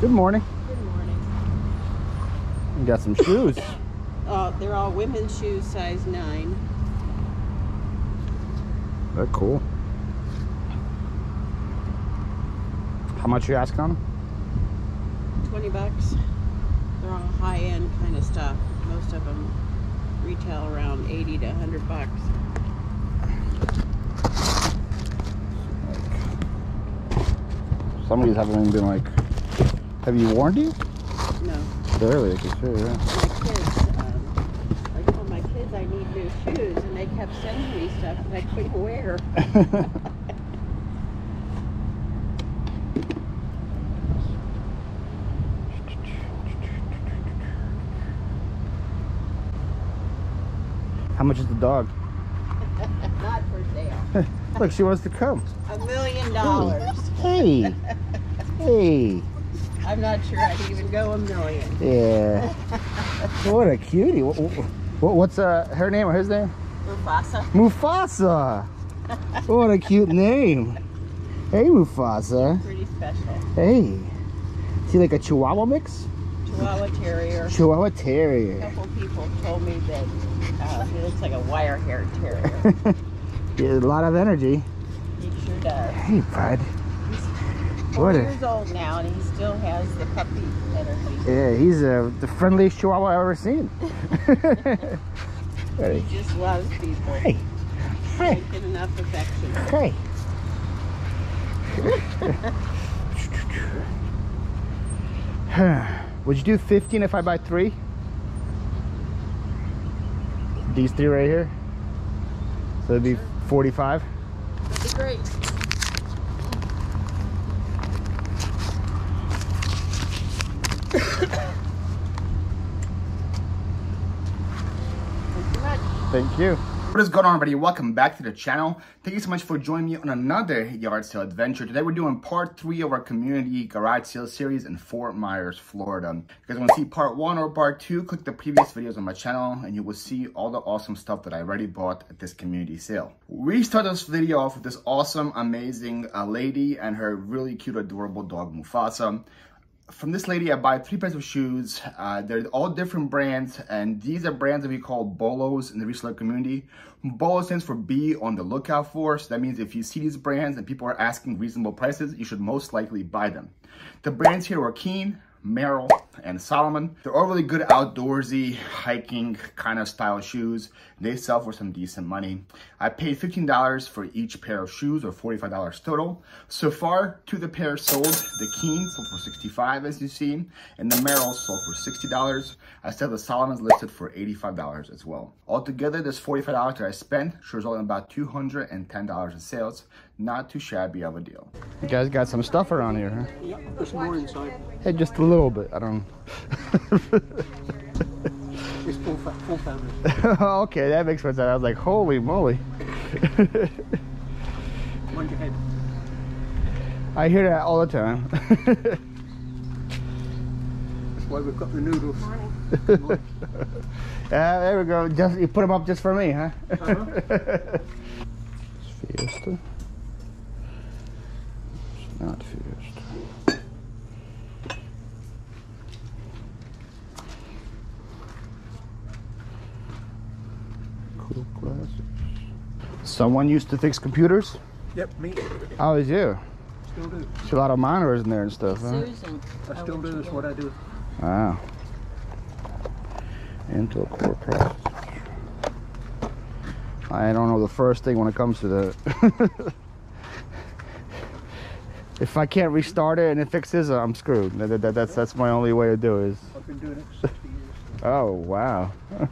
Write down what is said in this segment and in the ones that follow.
Good morning. Good morning. You got some shoes. Uh, they're all women's shoes, size 9. They're cool. How much you asking on them? 20 bucks. They're all high-end kind of stuff. Most of them retail around 80 to 100 bucks. Some of these haven't even been like. Have you warned you? No. Barely, I can see. Yeah. My kids, um, I told my kids I need new shoes, and they kept sending me stuff that I couldn't wear. How much is the dog? Not for sale. Look, she wants to come. A million dollars. Hey. Hey. I'm not sure I'd even go a million. Yeah. what a cutie. What, what, what's uh, her name or his name? Mufasa. Mufasa. what a cute name. Hey, Mufasa. Pretty special. Hey. Is he like a Chihuahua mix? Chihuahua Terrier. Chihuahua Terrier. A couple people told me that uh, he looks like a wire-haired terrier. He has a lot of energy. he sure does. Hey, bud. He's four What years old now, and he still has the puppy energy. Yeah, he's uh, the friendliest Chihuahua I've ever seen. He just loves people. Hey. Hey. Can't get enough affection. Hey. Would you do 15 if I buy three? These three right here? So it'd be 45? That'd be great. Thank you much. Thank you. What is going on everybody? Welcome back to the channel. Thank you so much for joining me on another yard sale adventure. Today we're doing part three of our community garage sale series in Fort Myers, Florida. If you guys want to see part one or part two, click the previous videos on my channel and you will see all the awesome stuff that I already bought at this community sale. We start this video off with this awesome, amazing uh, lady and her really cute, adorable dog Mufasa from this lady, I buy three pairs of shoes. Uh, they're all different brands, and these are brands that we call bolos in the reseller community. Bolo stands for be on the lookout for. So that means if you see these brands and people are asking reasonable prices, you should most likely buy them. The brands here are Keen, Merrell, and Salomon. They're all really good outdoorsy, hiking kind of style shoes. They sell for some decent money. I paid $15 for each pair of shoes or $45 total. So far, two of the pairs sold. The Keen sold for 65 as you see, and the Merrell sold for $60. I still have the Salomon's listed for $85 as well. Altogether, this $45 that I spent should result in about $210 in sales. Not too shabby of a deal. You guys got some stuff around here, huh? Yep, there's more inside. Hey, just a little bit. I don't. It's full, fa- full family. okay, that makes sense. I was like, holy moly. Mind your head. I hear that all the time. That's why we've got the noodles. yeah, there we go. Just you put them up just for me, huh? Uh-huh. Fiesta. It's not Fiesta. Cool glasses. Someone used to fix computers. Yep, me. Oh, is you? Still do. There's a lot of monitors in there and stuff, huh? Susan. I still do. That's what I do. Wow. Intel Core processors. I don't know the first thing when it comes to that. if I can't restart it and it fixes, I'm screwed. That- that- that's that's my only way to do it. Is I've been doing it for 60 years. oh wow.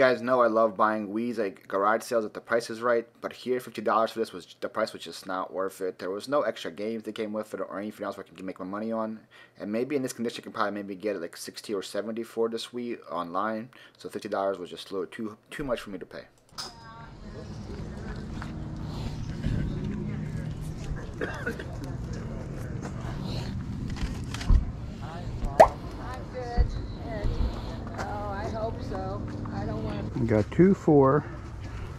guys know I love buying Wii's like garage sales if the price is right, but here fifty dollars for this was the price was just not worth it. There was no extra games that came with it or anything else I can make my money on. And maybe in this condition, I can probably maybe get it like sixty or seventy for this Wii online. So fifty dollars was just a little too too much for me to pay. Oh, so. I don't want We got two, four,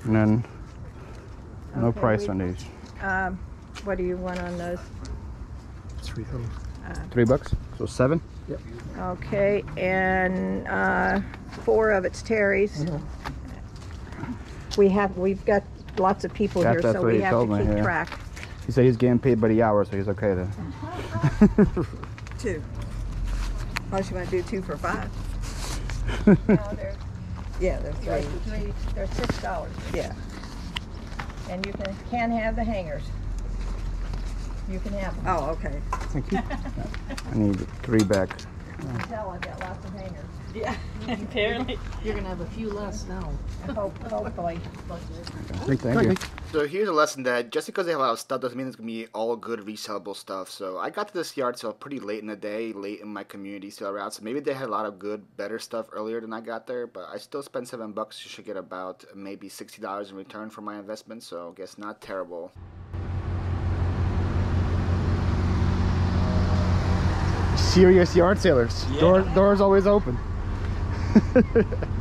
and then no Okay, price on these. Um, what do you want on those? Three dollars. Three bucks, so seven. Yep. Okay, and uh, four of it's Terry's. We have, we've got lots of people That- here, that's so what we he have told to me, keep yeah. track. He said he's getting paid by the hour, so he's okay then. Two. Unless you want to do two for five. No, they're, Yeah, they're they're three. three, they're six dollars. Yeah. And you can, can have the hangers. You can have them. Oh, okay. Thank you. I need three back. You can tell I've got lots of hangers. Yeah, apparently. You're gonna have a few less now. Hope, hopefully. Thank, you. So here's a lesson that just because they have a lot of stuff doesn't mean it's gonna be all good resellable stuff. So I got to this yard sale pretty late in the day, late in my community sale route. So maybe they had a lot of good, better stuff earlier than I got there. But I still spent seven bucks. You should get about maybe sixty dollars in return for my investment. So I guess not terrible. Serious yard sailors. Door, doors always open. How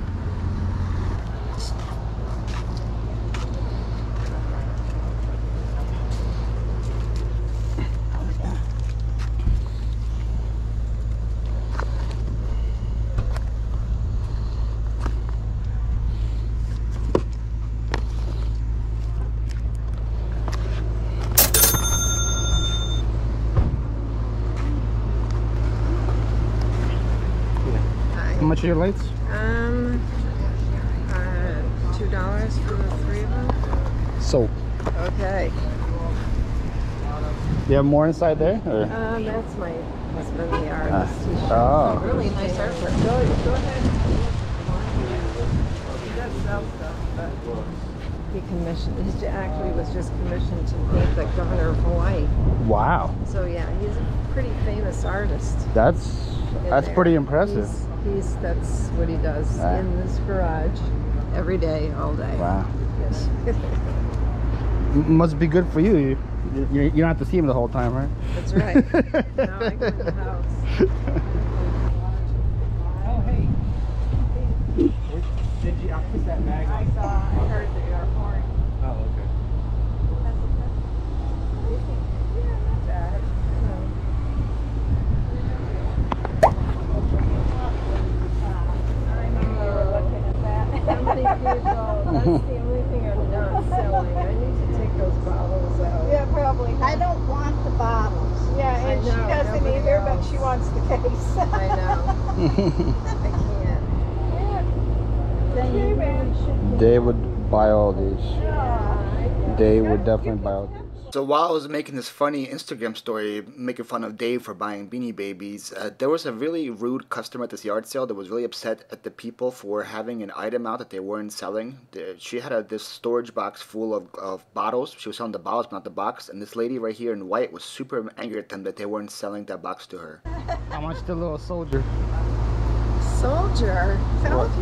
much are your lights? Um, uh, two dollars for the three of them? So, Okay. you have more inside there? Or? Um, that's my husband, the artist. He showed Oh. Really nice artwork. Go, go ahead. He does sell stuff, but he commissioned, he actually was just commissioned to paint the governor of Hawaii. Wow. So yeah, he's a pretty famous artist. That's that's there. pretty impressive. He's, he's that's what he does in this garage every day, all day. Wow. M- Must be good for you. You, you. you don't have to see him the whole time, right? That's right. now I go in the house. Oh, hey. Did you, I put that bag I saw, I heard the air horn. Oh, okay. Somebody years old. That's the only thing I'm not selling. I need to take those bottles out. Yeah, probably. I don't want the bottles. Yeah, I and she doesn't nobody either, but she wants the case. I know. I can't. they would buy all these. They would definitely buy all these. So while I was making this funny Instagram story making fun of Dave for buying Beanie Babies, uh, there was a really rude customer at this yard sale that was really upset at the people for having an item out that they weren't selling. She had a, this storage box full of, of bottles. She was selling the bottles, but not the box. And this lady right here in white was super angry at them that they weren't selling that box to her. How much the little soldier? Soldier.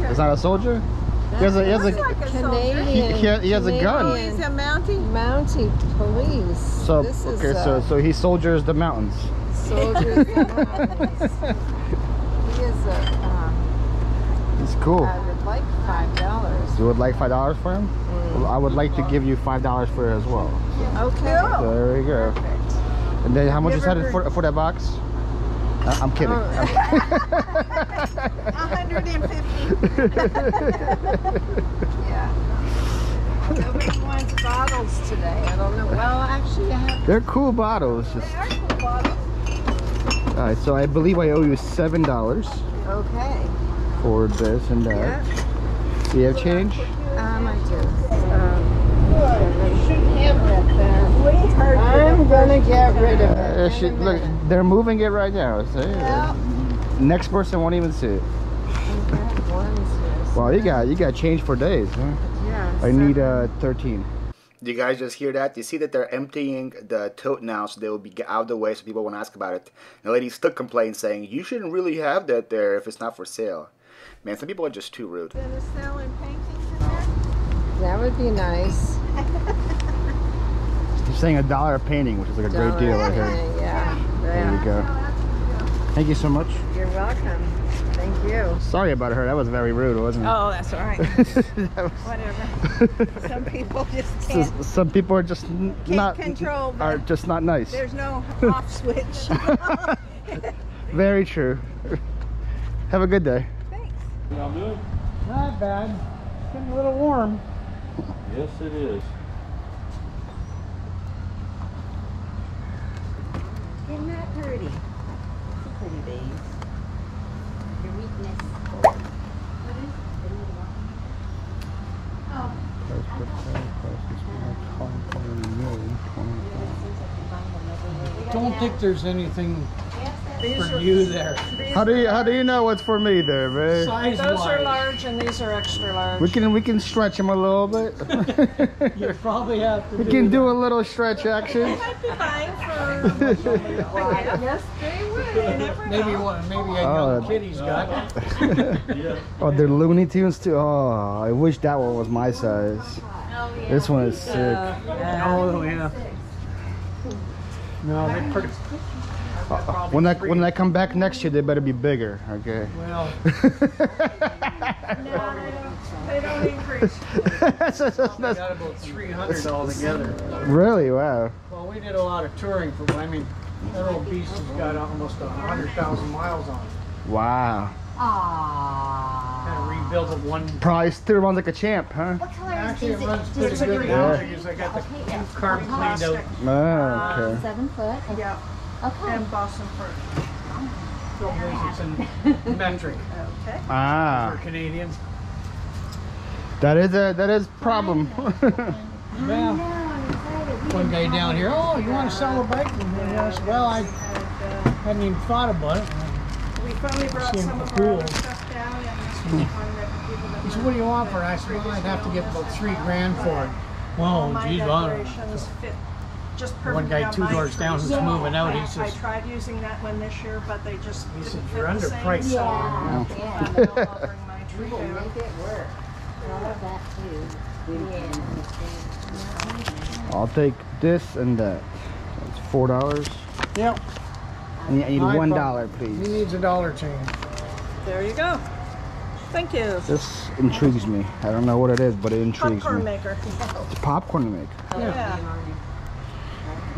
It's not a soldier? He has a, he has a, Canadian. he, he has, he has a gun. He's a Mountie? Mountie police. So this is okay, so uh, so he soldiers the mountains. soldiers. mountains. he is a. Uh, It's cool. I would like five dollars. You would like five dollars for him? Well, I would like to give you five dollars for it as well. Okay. So there we go. Perfect. And then how much You is that for for that box? Uh, I'm kidding. Yeah. Nobody wants bottles today. I don't know. Well, actually, I have. They're cool bottles. They are cool bottles. all right. So I believe I owe you seven dollars Okay. for this and that. Do you have change? Um, I do. Um, I'm gonna get rid of it. Uh, she, look, they're moving it right now. See? Next person won't even see it. One's Well, you got you got change for days, huh? Yeah. I need uh 13. Do you guys just hear that? You see that they're emptying the tote now, so they will be out of the way, so people won't ask about it. And the lady still complains, saying you shouldn't really have that there if it's not for sale. Man, some people are just too rude. Gonna sell in paintings in there? That would be nice. You're saying a dollar a painting, which is like a great deal right here. Yeah. There you go. Thank you so much. You're welcome. Thank you. Sorry about her. That was very rude, wasn't it? Oh, that's all right. That Whatever. Some people just can't. S- Some people are just n- not control are just not nice. There's no off switch. Very true. Have a good day. Thanks. Y'all good? Not bad. It's getting a little warm. Yes, it is. Isn't that pretty? It's a pretty vase. Don't think there's anything for you there. How do you how do you know what's for me there, man? Size Those are large and these are extra large. We can we can stretch them a little bit. you probably have to we do can that. do a little stretch action. yes, they would. Maybe one, maybe a Oh. young kitty's got. oh, they're Looney Tunes too. Oh, I wish that one was my size. Oh, this one is sick. Oh yeah. No, they're pretty When I when I come back next year, they better be bigger. Okay. well. They don't increase. Got about 300 altogether. really? Wow. Well, we did a lot of touring for. I mean, that old beast has got almost 100,000 miles on it. Wow. Kind of rebuilt it one. Probably still runs like a champ, huh? What color Actually, it runs pretty good now Yeah. because I got the carb cleaned out. Oh, okay. Uh, seven foot. Yeah. Okay. And Boston fruit. Trouble is it's in metric Okay. for Ah, Canadians. that is a that is problem. Well, one guy down here, oh, you want to sell a bike? And I said, well, I hadn't even thought about it. We finally brought Seemed some of cool. our other stuff down and this was one that the people that He said, what do you want for it? I said, well, I'd have to get about three grand for it. Well, my geez, well, decorations fit just perfectly one guy on two my doors down trees. who's moving out, he I, I says, tried using that one this year, but they just He didn't said, fit "You're the same, underpriced." so Yeah. yeah, now I'll bring my tree down. Love that too. I'll take this and that. It's four dollars. yep, And I need My one problem. dollar, he please. needs a dollar change. There you go. Thank you. This intrigues me. I don't know what it is, but it intrigues Popcorn me. maker. It's a popcorn to make. Yeah.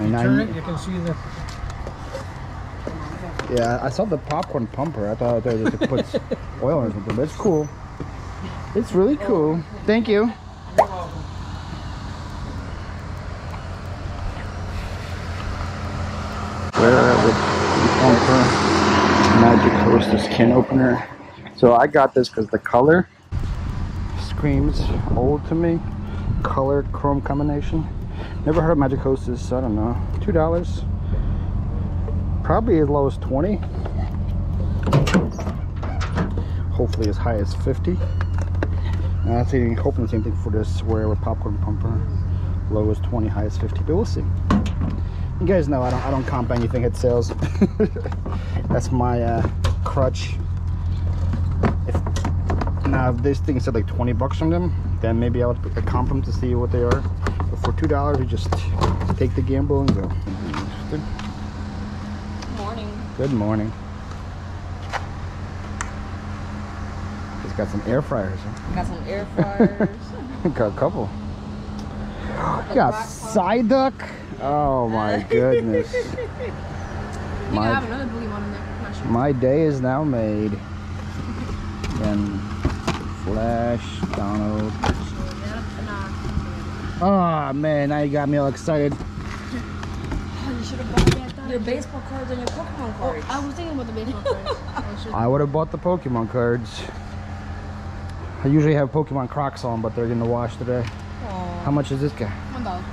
And Turn it, you can see the, yeah, I saw the popcorn pumper. I thought they just put oil in something, but it's cool. It's really cool. Thank you. Where the pumper magic hostess can opener. So I got this because the color screams old to me. Color chrome combination. Never heard of magic hostess, so I don't know. Two dollars. Probably as low as 20. Hopefully as high as 50. And I'm hoping the same thing for this Wear-Ever popcorn pumper. Low as 20, high as 50, but we'll see. You guys know I don't I don't comp anything at sales. That's my uh, crutch. If now if this thing said like 20 bucks from them, then maybe I would comp them to see what they are. But for two dollars, you just take the gamble and go. Good Morning. Good morning. He's got some air fryers. Huh? Got some air fryers. got a couple. Got Psyduck. Oh my goodness. My, another booty one in there. Sure. my day is now made. Then Flash, Donald. Oh man, now you got me all excited. You should have bought that. your baseball cards and your Pokemon cards. I was thinking about the baseball cards. I. I would have bought the Pokemon cards. I usually have Pokemon Crocs on, but they're getting the wash today. How much is this guy? One dollar.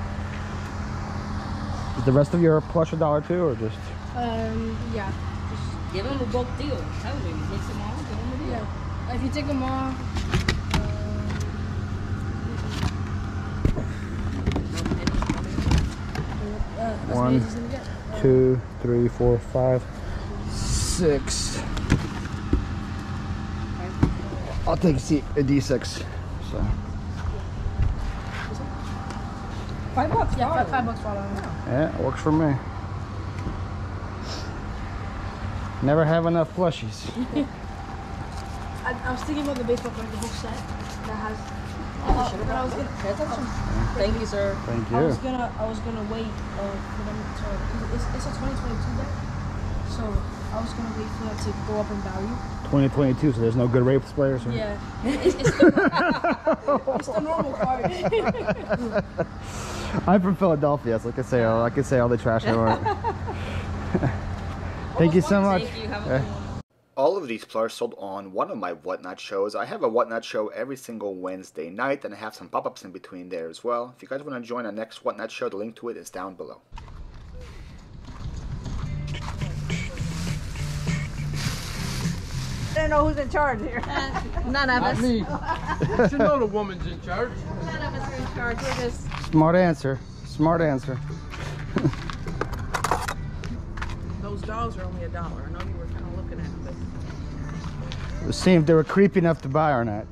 Is the rest of your plush a dollar too, or just? Um, yeah. Just give them a bulk deal. Tell them, mix them all, give them a deal. Yeah. If you take them all, One, He's gonna get. two, three, four, five, six. I'll take a C- a D6. So Five bucks. Yeah, five, five bucks for all of them. yeah, it works for me. Never have enough plushies. I, I was thinking about the baseball card, the whole set that has. Uh, but I was gonna pay attention. Thank you, sir. Thank you. I was you. gonna, I was gonna wait uh, for them to. Cause it's, it's a 2022 deck, so I was gonna wait for that to go up in value. 2022, so there's no good Rapes players. Or... Yeah, it's, it's, the, it's the normal card. I'm from Philadelphia, so I can say all I can say all the trash I want. Thank you so much. Thank you. Have a good one. All of these plush sold on one of my Whatnot shows. I have a Whatnot show every single Wednesday night, and I have some pop-ups in between there as well. If you guys want to join our next Whatnot show, the link to it is down below. I don't know who's in charge here. Uh, none of us. Me. You should know the woman's in charge. None of us are in charge. We're just Smart answer. Smart answer. those dogs are only a dollar. I know you were kind of looking at them, We'll see if they were creepy enough to buy or not.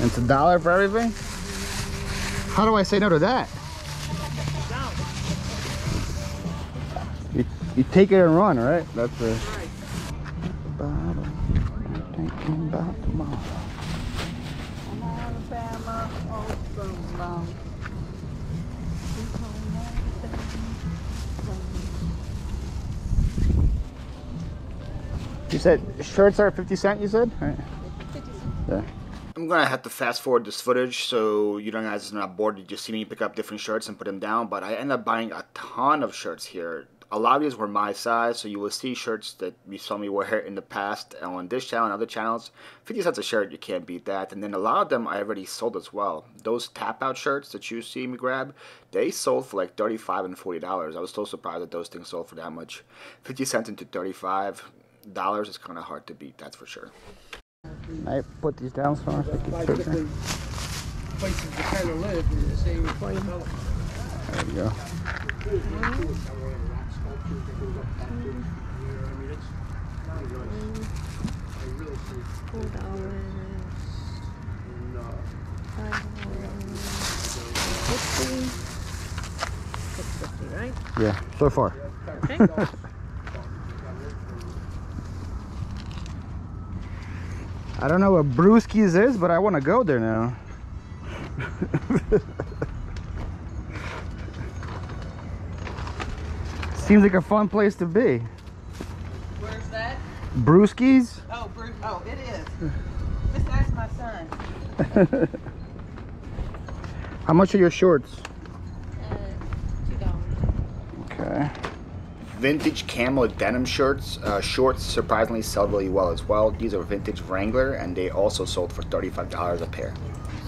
It's a dollar for everything? How do I say no to that? You, you take it and run, right? That's the. Bottle, thinking about tomorrow. You said shirts are 50 cent, you said? Right. Yeah. I'm gonna have to fast forward this footage so you don't guys are not bored. You just see me pick up different shirts and put them down. But I end up buying a ton of shirts here. A lot of these were my size, so you will see shirts that you saw me wear in the past on this channel and other channels. 50 cents a shirt, you can't beat that. And then a lot of them I already sold as well. Those Tapout shirts that you see me grab, they sold for like 35 and 40 dollars. I was so surprised that those things sold for that much. 50 cents into 35 dollars is kind of hard to beat, that's for sure. I put these down so I can By picture. places to kind of live in the same color. There you go. four dollars. Five dollars. Fifty. Six fifty, right? Yeah, so far. Okay. I don't know what Brewskis is, but I want to go there now. Seems like a fun place to be. Where's that? Brewskis? Oh, Bruce. Oh, it is. Just ask my son. How much are your shorts? Uh, two dollars. Okay. Vintage camo denim shirts, uh, shorts surprisingly sell really well as well. These are vintage Wrangler, and they also sold for thirty-five dollars a pair.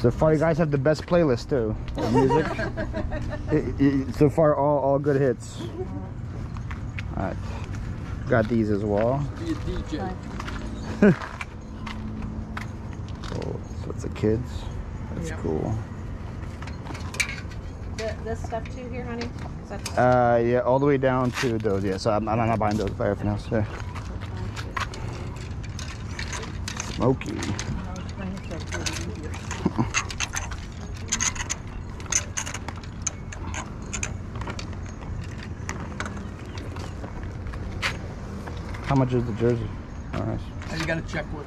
So far, you guys have the best playlist too. of music. I- I- so far, all all good hits. All right. Got these as well. Be a DJ. Oh, so it's the kids. That's Yeah. cool. Th- this stuff too here, honey? Is that Uh, yeah, all the way down to those. Yeah, so I'm, I'm not buying those. fire everything else. Yeah. Smoky. How much is the jersey? All right. nice. And you got to check with.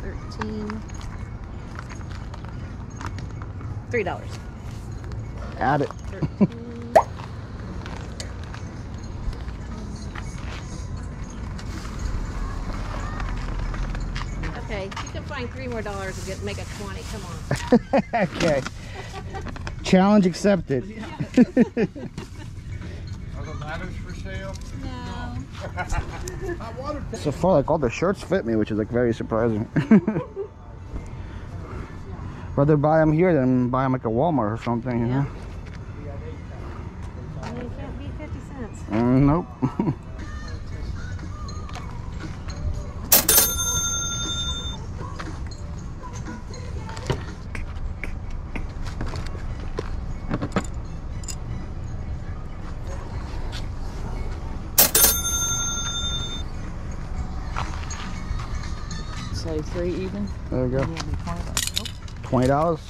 13. Three dollars. Add it. Okay, you can find three more dollars and get make it twenty. Come on. okay. Challenge accepted. Are the ladders for sale? So far, like all the shirts fit me, which is like very surprising rather buy them here than buy them like a Walmart or something, you yeah. know? Mm, nope. so three even. There you go. Twenty dollars.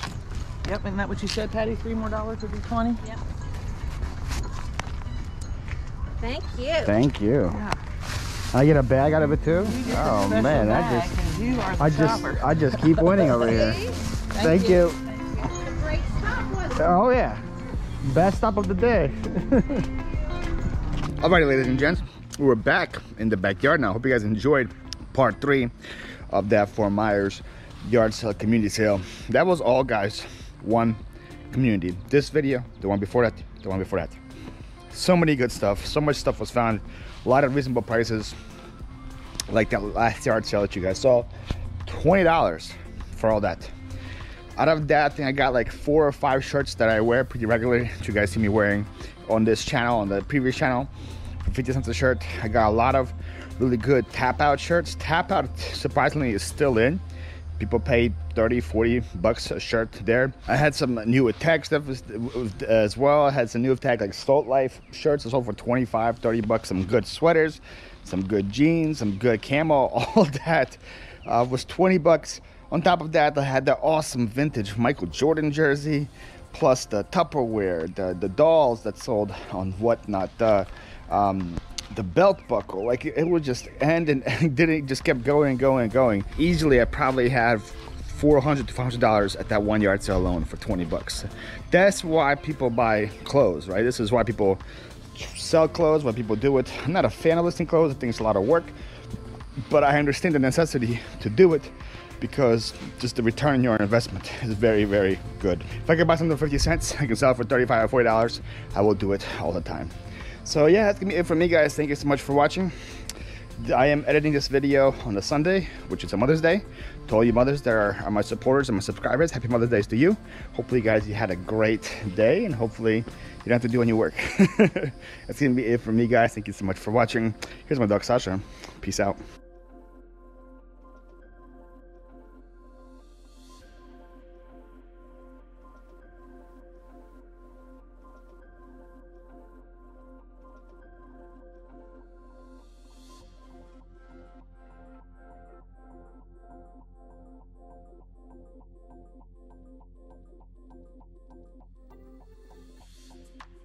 Yep, isn't that what you said, Patty? Three more dollars would be 20? Yep. Thank you. Thank you. Yeah. I get a bag out of it too. You get the Oh special man, I bag, just 'cause you are the I just shopper. I just keep winning over here. See? Thank you. What a great stop was it? Oh yeah. Best stop of the day. Alrighty, ladies and gents, we're back in the backyard now. Hope you guys enjoyed part three of that Fort Myers yard sale community sale. That was all, guys. One community. This video, the one before that, the one before that. So many good stuff. So much stuff was found. A lot of reasonable prices. Like that last yard sale that you guys saw. $20 for all that. Out of that, I think I got like four or five shirts that I wear pretty regularly. That you guys see me wearing on this channel, on the previous channel, for 50 cents a shirt. I got a lot of really good Tapout shirts. Tapout surprisingly is still in. People pay 30, 40 bucks a shirt there. I had some new attack stuff as, as well. I had some new attack like Salt Life shirts. I sold for 25, 30 bucks. Some good sweaters, some good jeans, some good camo. All that uh, was 20 bucks. On top of that, I had the awesome vintage Michael Jordan jersey, plus the Tupperware, the, the dolls that sold on whatnot, the, um, the belt buckle. Like it, was just end and, and didn't just kept going and going and going. Easily, I probably have 400 to 500 dollars at that one yard sale alone for 20 bucks. That's why people buy clothes, right? This is why people sell clothes, why people do it. I'm not a fan of listing clothes. I think it's a lot of work, but I understand the necessity to do it because just the return on your investment is very, very good. If I can buy something for 50 cents, I can sell it for 35 or 40 dollars. I will do it all the time. So yeah, that's gonna be it for me, guys. Thank you so much for watching. I am editing this video on a Sunday, which is a Mother's Day. To all you mothers that are, are my supporters and my subscribers, happy Mother's Day to you. Hopefully, guys, you had a great day, and hopefully, you don't have to do any work. That's gonna be it for me, guys. Thank you so much for watching. Here's my dog Sasha. Peace out.